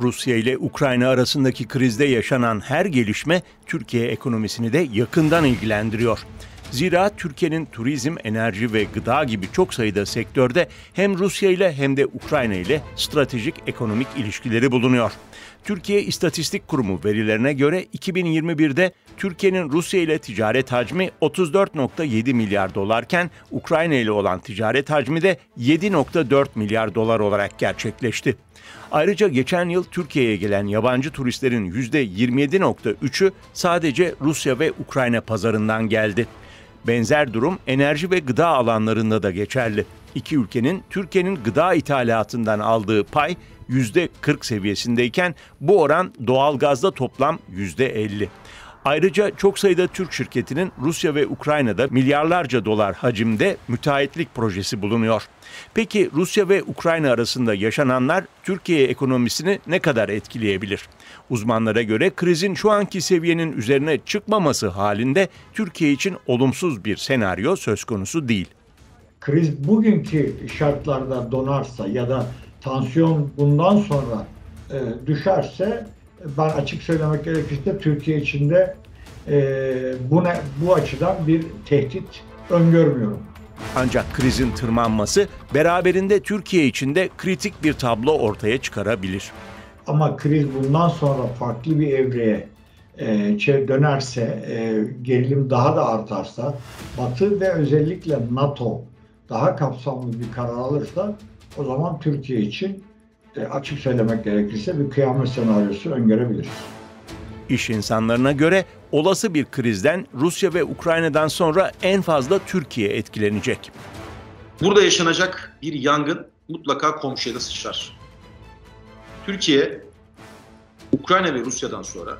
Rusya ile Ukrayna arasındaki krizde yaşanan her gelişme Türkiye ekonomisini de yakından ilgilendiriyor. Zira Türkiye'nin turizm, enerji ve gıda gibi çok sayıda sektörde hem Rusya ile hem de Ukrayna ile stratejik ekonomik ilişkileri bulunuyor. Türkiye İstatistik Kurumu verilerine göre 2021'de Türkiye'nin Rusya ile ticaret hacmi 34.7 milyar dolarken Ukrayna ile olan ticaret hacmi de 7.4 milyar dolar olarak gerçekleşti. Ayrıca geçen yıl Türkiye'ye gelen yabancı turistlerin %27.3'ü sadece Rusya ve Ukrayna pazarından geldi. Benzer durum enerji ve gıda alanlarında da geçerli. İki ülkenin Türkiye'nin gıda ithalatından aldığı pay %40 seviyesindeyken bu oran doğalgazda toplam %50. Ayrıca çok sayıda Türk şirketinin Rusya ve Ukrayna'da milyarlarca dolar hacimde müteahhitlik projesi bulunuyor. Peki Rusya ve Ukrayna arasında yaşananlar Türkiye ekonomisini ne kadar etkileyebilir? Uzmanlara göre krizin şu anki seviyenin üzerine çıkmaması halinde Türkiye için olumsuz bir senaryo söz konusu değil. Kriz bugünkü şartlarda donarsa ya da tansiyon bundan sonra e, düşerse ben açık söylemek gerekirse Türkiye içinde e, bu, ne, bu açıdan bir tehdit öngörmüyorum. Ancak krizin tırmanması beraberinde Türkiye içinde kritik bir tablo ortaya çıkarabilir. Ama kriz bundan sonra farklı bir evreye e, dönerse, e, gerilim daha da artarsa, Batı ve özellikle NATO daha kapsamlı bir karar alırsa o zaman Türkiye için e, açık söylemek gerekirse bir kıyamet senaryosu öngörebiliriz. İş insanlarına göre olası bir krizden Rusya ve Ukrayna'dan sonra en fazla Türkiye etkilenecek. Burada yaşanacak bir yangın mutlaka komşuya da sıçrar. Türkiye, Ukrayna ve Rusya'dan sonra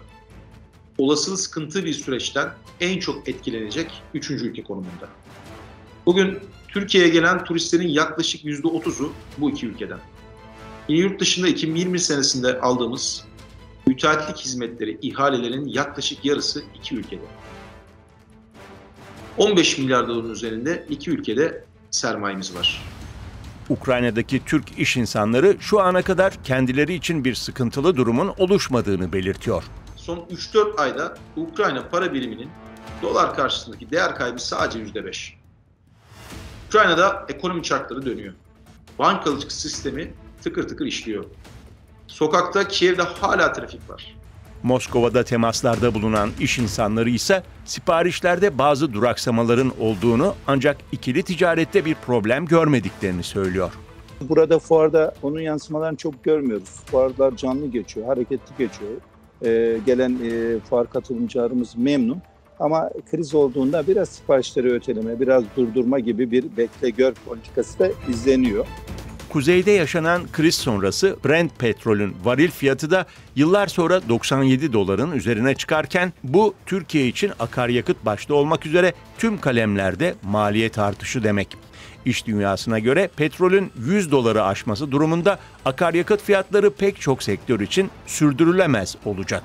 olası sıkıntı bir süreçten en çok etkilenecek üçüncü ülke konumunda. Bugün Türkiye'ye gelen turistlerin yaklaşık %30'u bu iki ülkeden. Yine yurt dışında 2020 senesinde aldığımız müteahhitlik hizmetleri ihalelerin yaklaşık yarısı iki ülkede. 15 milyar doların üzerinde iki ülkede sermayemiz var. Ukrayna'daki Türk iş insanları şu ana kadar kendileri için bir sıkıntılı durumun oluşmadığını belirtiyor. Son 3-4 ayda Ukrayna para biriminin dolar karşısındaki değer kaybı sadece %5. Ukrayna'da ekonomi çarkları dönüyor. Bankacılık sistemi tıkır tıkır işliyor. Sokakta Kiev'de hala trafik var. Moskova'da temaslarda bulunan iş insanları ise siparişlerde bazı duraksamaların olduğunu ancak ikili ticarette bir problem görmediklerini söylüyor. Burada fuarda onun yansımalarını çok görmüyoruz. Fuarlar canlı geçiyor, hareketli geçiyor. Ee, gelen e, fuar katılımcılarımız memnun. Ama kriz olduğunda biraz siparişleri öteleme, biraz durdurma gibi bir bekle gör politikası da izleniyor. Kuzeyde yaşanan kriz sonrası Brent petrolün varil fiyatı da yıllar sonra 97 doların üzerine çıkarken bu Türkiye için akaryakıt başta olmak üzere tüm kalemlerde maliyet artışı demek. İş dünyasına göre petrolün 100 doları aşması durumunda akaryakıt fiyatları pek çok sektör için sürdürülemez olacak.